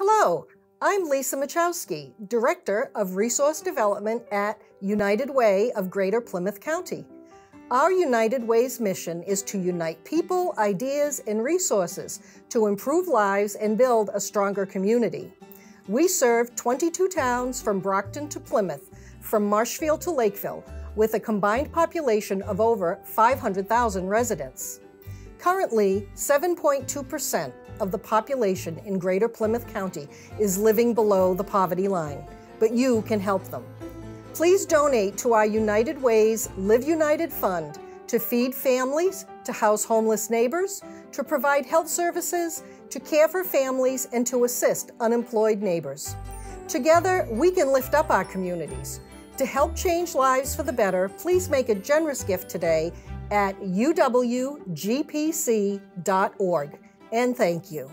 Hello, I'm Lisa Machowski, Director of Resource Development at United Way of Greater Plymouth County. Our United Way's mission is to unite people, ideas, and resources to improve lives and build a stronger community. We serve 22 towns from Brockton to Plymouth, from Marshfield to Lakeville, with a combined population of over 500,000 residents. Currently, 7.2% of the population in Greater Plymouth County is living below the poverty line, but you can help them. Please donate to our United Ways Live United Fund to feed families, to house homeless neighbors, to provide health services, to care for families, and to assist unemployed neighbors. Together, we can lift up our communities. To help change lives for the better, please make a generous gift today at uwgpc.org and thank you.